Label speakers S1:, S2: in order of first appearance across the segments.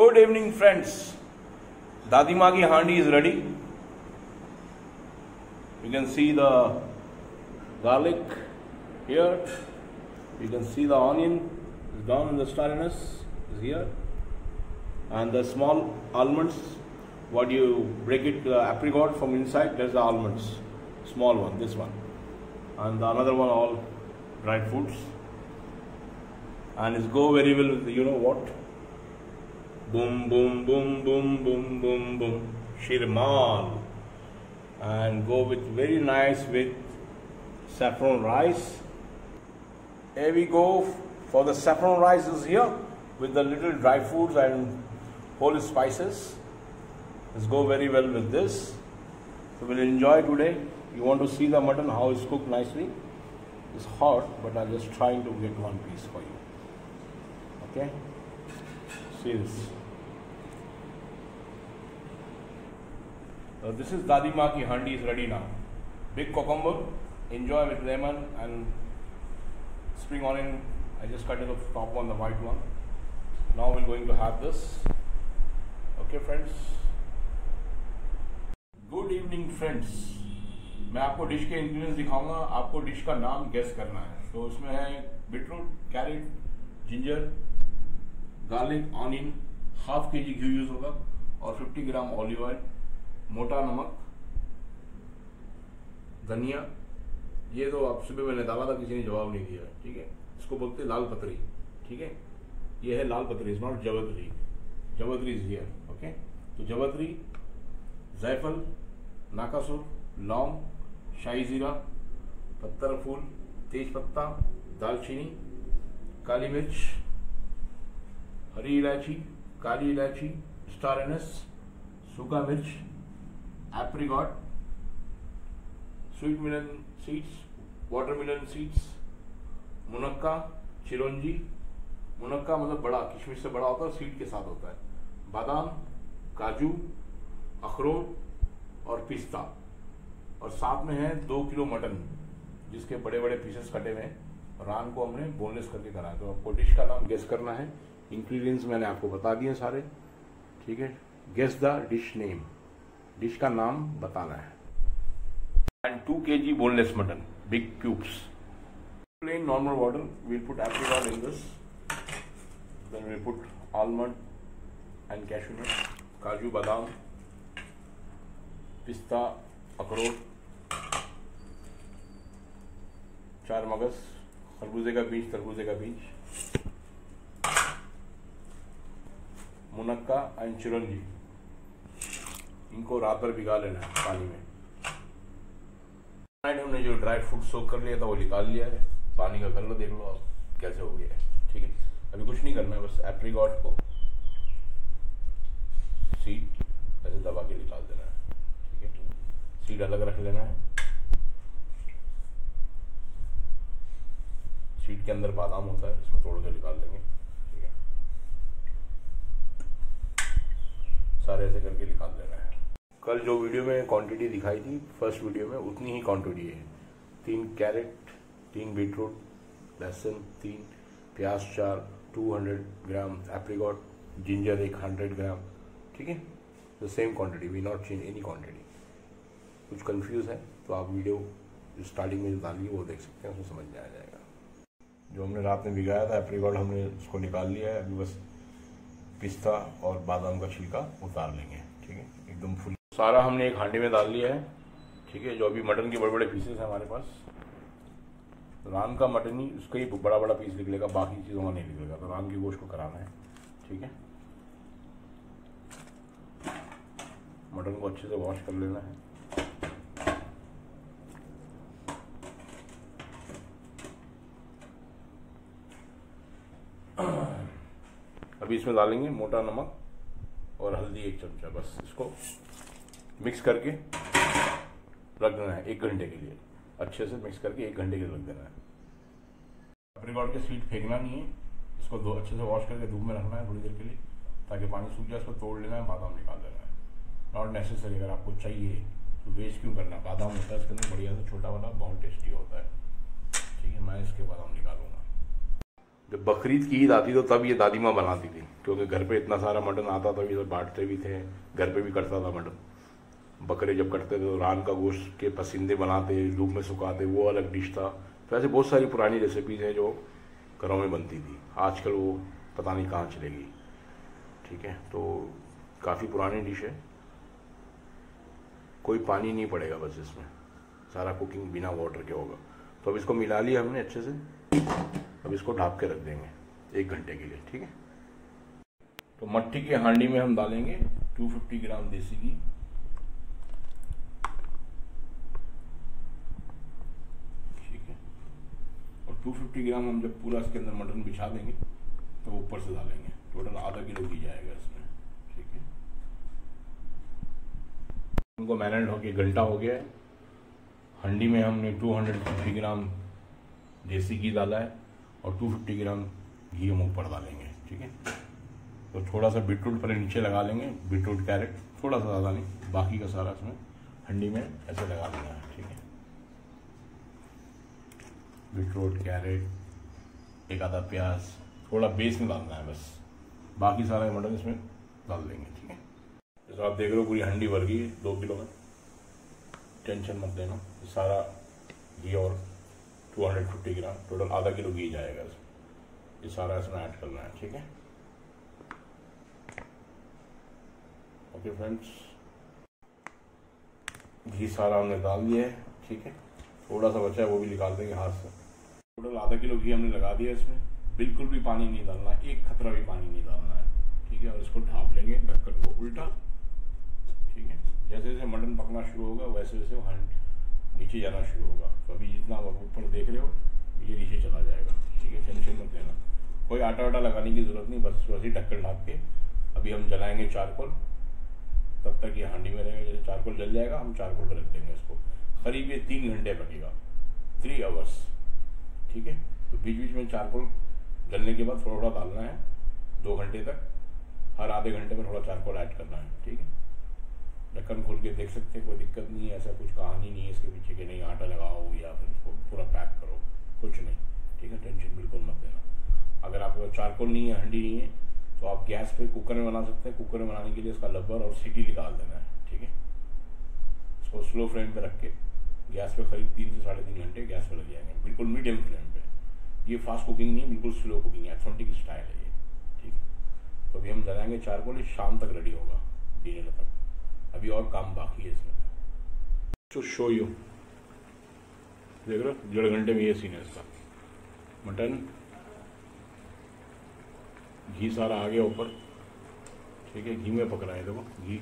S1: Good evening, friends. Dadima ki handi is ready. You can see the garlic here. You can see the onion is down in the starriness is here. And the small almonds, what you break it uh, apricot from inside, there's the almonds. Small one, this one. And the another one all dried fruits. And it's go very well with the, you know what? Boom, boom, boom, boom, boom, boom, boom, shirmal. And go with very nice with saffron rice. Here we go for the saffron rice is here with the little dry fruits and whole spices. Let's go very well with this. So we'll enjoy today. You want to see the mutton how it's cooked nicely. It's hot, but I'm just trying to get one piece for you. Okay? See this. This is दादी माँ की हांडी is ready now big cucumber enjoy with lemon and spring on in I just cut in top on the white one now will going to have this okay friends good evening friends मैं आपको dish के ingredients दिखाऊँगा. आपको dish का नाम guess करना है. तो उसमें है beetroot carrot ginger garlic onion half K G ghee use होगा और 50 ग्राम ऑलिव ऑयल मोटा नमक, धनिया, ये तो आप सुबह मैंने डाला था, किसी ने जवाब नहीं दिया, ठीक है? इसको बोलते लाल पतरी, ठीक है? ये है लाल पतरी is not javitri javitri is here okay तो जवतरी, जायफल, नाकासुर, लौंग, शाही जीरा, पत्थर फूल, तेज पत्ता, दालचीनी, काली मिर्च, हरी इलायची, काली इलायची, स्टार एनस सूखा मिर्च apricot, sweet melon seeds, watermelon seeds, मुनक्का चिरंजी मुनक्का मतलब बड़ा किशमिश से बड़ा होता है सीड के साथ होता है। बादाम काजू अखरोट और पिस्ता। और साथ में है दो किलो मटन जिसके बड़े बड़े पीसेस कटे हुए हैं। रान को हमने बोनलेस करके कराया। तो आपको डिश का नाम गेस करना है। इंग्रेडिएंट्स मैंने आपको बता दिए सारे। ठीक है? Guess the dish name dish का नाम बताना है। And two K G boneless mutton big cubes plain normal water apricot in this. Then we'll put almond and cashew nut काजू बादाम, पिस्ता, अखरोट, चार मगज, खरबूजे का बीज, तरबूजे का बीज, मुनक्का एंड चिरंजी। इनको रात भर भिगा लेना है पानी में। नाइट हमने जो ड्राई फ्रूट सोक कर लिया था, वो निकाल लिया है। पानी का कलर देख लो आप, कैसे हो गया है। ठीक है? अभी कुछ नहीं करना है, बस एप्रीगॉट को सीड ऐसे दबा के निकाल देना है। ठीक है? सीड अलग रख लेना है। सीड के अंदर बादाम होता है, इसको तोड़ के निकाल लेंगे। ठीक है? सारे ऐसे करके निकाल देना है। कल जो वीडियो में क्वांटिटी दिखाई थी फ़र्स्ट वीडियो में, उतनी ही क्वांटिटी है। तीन कैरेट तीन बीटरूट लहसुन, तीन प्याज चार 200 ग्राम एप्रीकॉट जिंजर एक 100 ग्राम, ठीक है? The same quantity we not change any quantity कुछ कंफ्यूज है तो आप वीडियो स्टार्टिंग में जो डालिए वो देख सकते हैं उसमें समझ में आ जाएगा। जो हमने रात में भिगाया था एप्रीकॉट हमने उसको निकाल लिया है, अभी बस पिस्ता और बादाम का छिलका उतार लेंगे, ठीक है? एकदम फुल सारा हमने एक हांडी में डाल लिया है, ठीक है, जो अभी मटन के बड़े बड़े पीसेस हैं हमारे पास। राम का मटन ही, उसका ही बड़ा बड़ा पीस निकलेगा, बाकी चीज़ों का नहीं निकलेगा तो राम की गोश्त को कराना है, ठीक है? मटन को अच्छे से वॉश कर लेना है। अभी इसमें डालेंगे मोटा नमक और हल्दी एक चमचा, बस इसको मिक्स करके रख देना है, एक घंटे के लिए। अच्छे से मिक्स करके एक घंटे के लिए रख देना है। एप्रिकॉट के सीड फेंकना नहीं है, इसको दो अच्छे से वॉश करके धूप में रखना है थोड़ी देर के लिए, ताकि पानी सूख जाए, इसको तोड़ लेना है, बादाम निकाल देना है। नॉट नेसेसरी अगर आपको चाहिए तो वेस्ट क्यों करना? बादाम होता है इसके अंदर, बढ़िया सा छोटा वाला, बहुत टेस्टी होता है। ठीक है, मैं इसके बादाम निकालूँगा। जब बकरीद की ईद आती तो तब ये दादी माँ बनाती थी, क्योंकि घर पे इतना सारा मटन आता था, ये सब बांटते भी थे, घर पे भी करता था मटन। बकरे जब कटते थे तो रान का गोश्त के पसिंदे बनाते, धूप में सुखाते, वो अलग डिश था। तो ऐसे बहुत सारी पुरानी रेसिपीज़ हैं जो घरों में बनती थी। आजकल वो पता नहीं कहाँ चलेगी। ठीक है? तो काफ़ी पुरानी डिश है। कोई पानी नहीं पड़ेगा बस इसमें। सारा कुकिंग बिना वाटर के होगा। तो अब इसको मिला लिया हमने अच्छे से। अब इसको ढाप के रख देंगे एक घंटे के लिए। ठीक है? तो मट्टी की हांडी में हम डालेंगे। 250 ग्राम देसी घी ठीक है और 250 ग्राम हम जब पूरा इसके अंदर मटन बिछा देंगे तो ऊपर से डालेंगे। टोटल आधा किलो घी जाएगा इसमें, ठीक है? उनको मैरिनेट होके घंटा हो गया है। हंडी में हमने 250 ग्राम देसी घी डाला है और 250 ग्राम घी हम ऊपर डालेंगे, ठीक है? तो थोड़ा सा बीटरूट पहले नीचे लगा लेंगे, बीटरूट, कैरेट, थोड़ा सा ज़्यादा नहीं, बाकी का सारा इसमें हंडी में ऐसे लगा देना है, ठीक है? बीटरूट कैरेट एक आधा प्याज, थोड़ा बेस में डालना है बस। बाकी सारा मटन इसमें डाल देंगे, ठीक है? जैसे आप देख रहे हो पूरी हंडी भर गई दो किलो में। टेंशन मत लेना। सारा घी और 250 ग्राम टोटल आधा किलो घी जाएगा इसमें। ये सारा इसमें ऐड करना है, ठीक है? ओके फ्रेंड्स घी सारा हमने डाल दिया है, ठीक है? थोड़ा सा बचा है, वो भी निकाल देंगे हाथ से। टोटल आधा किलो घी हमने लगा दिया इसमें। बिल्कुल भी पानी नहीं डालना एक खतरा भी पानी नहीं डालना है। ठीक है, और इसको ढाप लेंगे, ढक्कन को उल्टा। ठीक है, जैसे जैसे मटन पकना शुरू होगा, वैसे वैसे वो नीचे जाना शुरू होगा। तो अभी जितना आप ऊपर देख रहे हो, ये नीचे चला जाएगा। ठीक है, टेंशन मत लेना। कोई आटा वाटा लगाने की ज़रूरत नहीं, बस वैसे ही ढक्कन ढाप के अभी हम जलाएँगे चारकोल। तब तक ये हांडी में रहेगा, जैसे चारकोल जल जाएगा, हम चारकोल पर रख देंगे इसको। करीब ये तीन घंटे पकेगा थ्री आवर्स ठीक है? तो बीच बीच में चारकोल गलने के बाद थोड़ा थोड़ा डालना है। दो घंटे तक। हर आधे घंटे में थोड़ा चारकोल ऐड करना है। ठीक है? ढक्कन खोल के देख सकते हैं, कोई दिक्कत नहीं है, ऐसा कुछ कहानी नहीं है इसके पीछे कि नहीं, आटा लगाओ या फिर उसको पूरा पैक करो। कुछ नहीं। ठीक है? टेंशन बिल्कुल मत देना अगर आपके पास चारकोल नहीं है, हंडी नहीं है तो आप गैस पे कुकर में बना सकते हैं। कुकर में बनाने के लिए इसका लब्बर और सीटी निकाल देना है। ठीक है? इसको स्लो फ्लेम पे रख के। गैस पे करीब तीन से साढ़े तीन घंटे गैस पे लग जाएँगे। बिल्कुल मीडियम फ्लेम पे। ये फास्ट कुकिंग नहीं, बिल्कुल स्लो कुकिंग है। एथेंटिक स्टाइल है ये। ठीक तो अभी हम जलाएँगे चार चारकोल शाम तक रेडी होगा डिनर तक। अभी और काम बाकी है इसमें। टू शो यू देख रहे हो? डेढ़ घंटे में ये सीन है इसका। मटन घी सारा आ गया ऊपर। ठीक है? घी में पक रहा है, देखो, घी।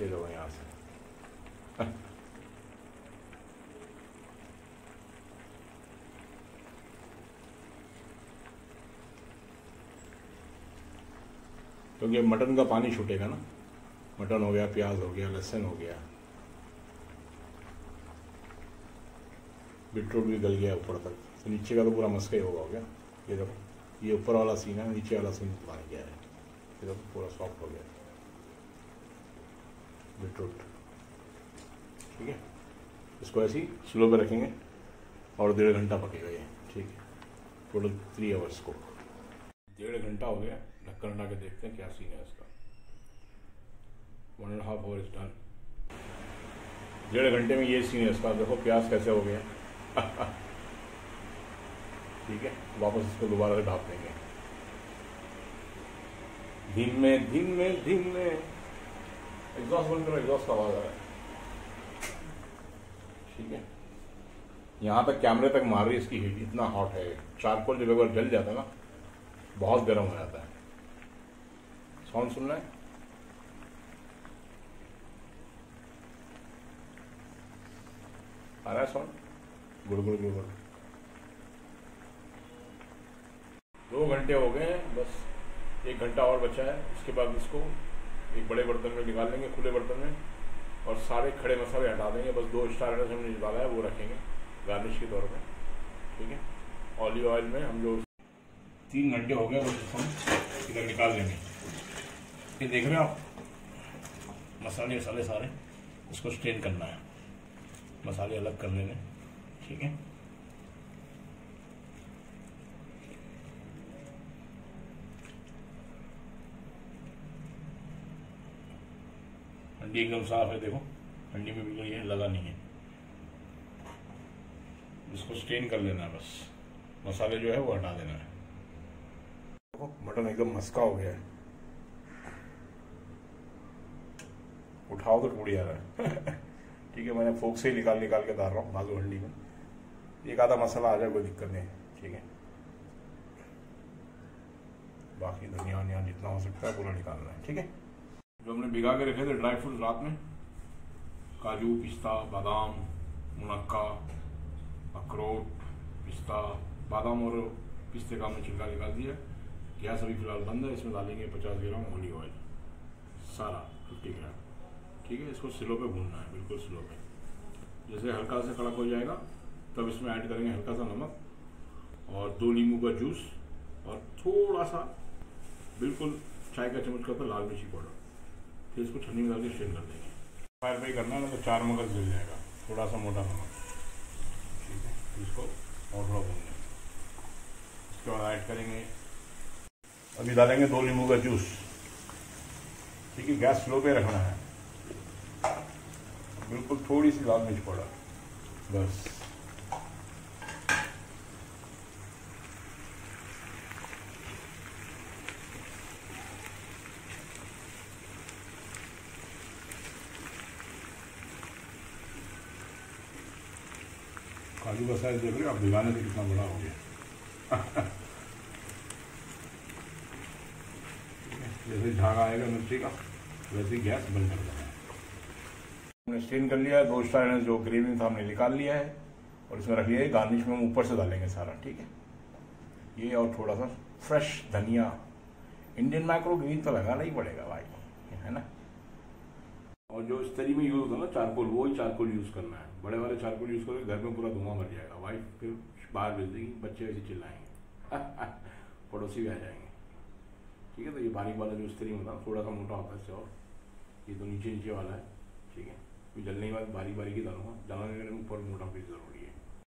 S1: ये देखो यहाँ से क्योंकि मटन का पानी छूटेगा ना। मटन हो गया, प्याज हो गया, लहसुन हो गया। बीटरूट भी गल गया ऊपर तक। तो नीचे का तो पूरा मस्का ही होगा, हो गया। ये देखो, ये ऊपर वाला सीन है, नीचे वाला सीन बन गया है। ये देखो, पूरा सॉफ्ट हो गया। बीटरूट ठीक है? इसको ऐसे ही स्लो पे रखेंगे और डेढ़ घंटा पकेगा ये। ठीक है? टोटल थ्री आवर्स को। डेढ़ घंटा हो गया। ढक्कन हटा के देखते हैं क्या सीन है इसका। One and half hour is done डेढ़ घंटे में ये सीन है इसका। देखो प्याज कैसे हो गया। ठीक है? वापस इसको दोबारा से ढाप देंगे। धीमे धीमे धीमे एग्जॉस्ट बंद करो एग्जॉस्ट का आवाज़ आ रहा है। ठीक है? यहाँ तक कैमरे तक मार रही है इसकी हीट इतना हॉट है। चारकोल जब बार जल जाता है ना, बहुत गर्म हो जाता है। साउंड सुन रहे हैं? आ रहा है साउंड गुड़ गुड़ गुड़ गुड़। दो घंटे हो गए हैं, बस एक घंटा और बचा है। उसके बाद इसको एक बड़े बर्तन में निकाल लेंगे, खुले बर्तन में, और सारे खड़े मसाले हटा देंगे। बस दो स्टार हमने निकाला है, वो रखेंगे गार्निश के तौर पर ठीक है? ऑलिव ऑयल में हम जो तीन घंटे हो गए बस हम इधर निकाल लेंगे। ये देख रहे हो आप? मसाले वसाले सारे इसको स्ट्रेन करना है। मसाले अलग कर लेने, ठीक है? हंडी एकदम साफ़ है, देखो। हंडी में बिल्कुल ये लगा नहीं है। इसको स्टेन कर लेना है बस। मसाले जो है वो हटा देना है। देखो, मटन एकदम मस्का हो गया है। उठाओ तो टूट जा रहा है। ठीक है, मैंने फोक से ही निकाल निकाल के डाल रहा हूँ बाजू हंडी में। एक आधा मसाला आ जाए, कोई दिक्कत नहीं। ठीक है। बाकी धनिया जितना हो सकता है, पूरा निकालना है। ठीक है? जो हमने भिगा के रखे थे ड्राई फ्रूट रात में, काजू, पिस्ता, बादाम, मुनक्का, अखरोट, पिस्ता, बादाम और पिस्ते का हमने छिलका निकाल दिया। गैस अभी फ़िलहाल बंद है, इसमें डालेंगे पचास ग्राम ऑलिव ऑयल सारा फिफ्टी ग्राम। ठीक है, इसको स्लो पे भूनना है, बिल्कुल स्लो पे। जैसे हल्का से कड़क हो जाएगा, तब इसमें ऐड करेंगे हल्का सा नमक और दो नींबू का जूस और थोड़ा सा, बिल्कुल चाय का चम्मच का लाल मिर्ची पाउडर। फिर इसको छन्नी में डाल के स्टेन कर देंगे। फायर पे करना है ना तो चार मगज जल जाएगा थोड़ा सा मोटा नमक ठीक है इसको और थोड़ा भून लेंगे। उसके बाद ऐड करेंगे, अभी डालेंगे दो नींबू का जूस ठीक है गैस स्लो पे रखना है। बिल्कुल थोड़ी सी लाल मिर्च पाउडर। बस। काजू का साइज़ देख रहे हो? आप भिगाने से कितना बड़ा हो गया। जैसे झाग आएगा मिर्ची का, वैसे गैस बंद कर देना है। हमने स्टेन कर लिया है, दो स्टार ने जो ग्रेवी था, हमने निकाल लिया है। और इसमें रख लिया है गार्निश में हम ऊपर से डालेंगे सारा, ठीक है? ये और थोड़ा सा फ्रेश धनिया। इंडियन माइक्रो ग्रीन तो लगाना ही पड़ेगा भाई, है ना? और जो स्त्री में यूज़ होता है ना चारकोल वो ही चारकोल यूज़ करना है। बड़े वाले चारकोल यूज़ करोगे, घर में पूरा धुआँ मर जाएगा। वाइफ फिर बाहर भेज देगी, बच्चे ऐसे चिल्लाएँगे। पड़ोसी भी आ जाएँगे। ठीक है तो ये बारीक वाला जो स्त्री होता है थोड़ा सा मोटा होता है इससे और। ये तो नीचे नीचे वाला है। ठीक है जलने के बाद बारीक बारीक ही डालूँगा। जलाने के ऊपर मोटा पीस ज़रूरी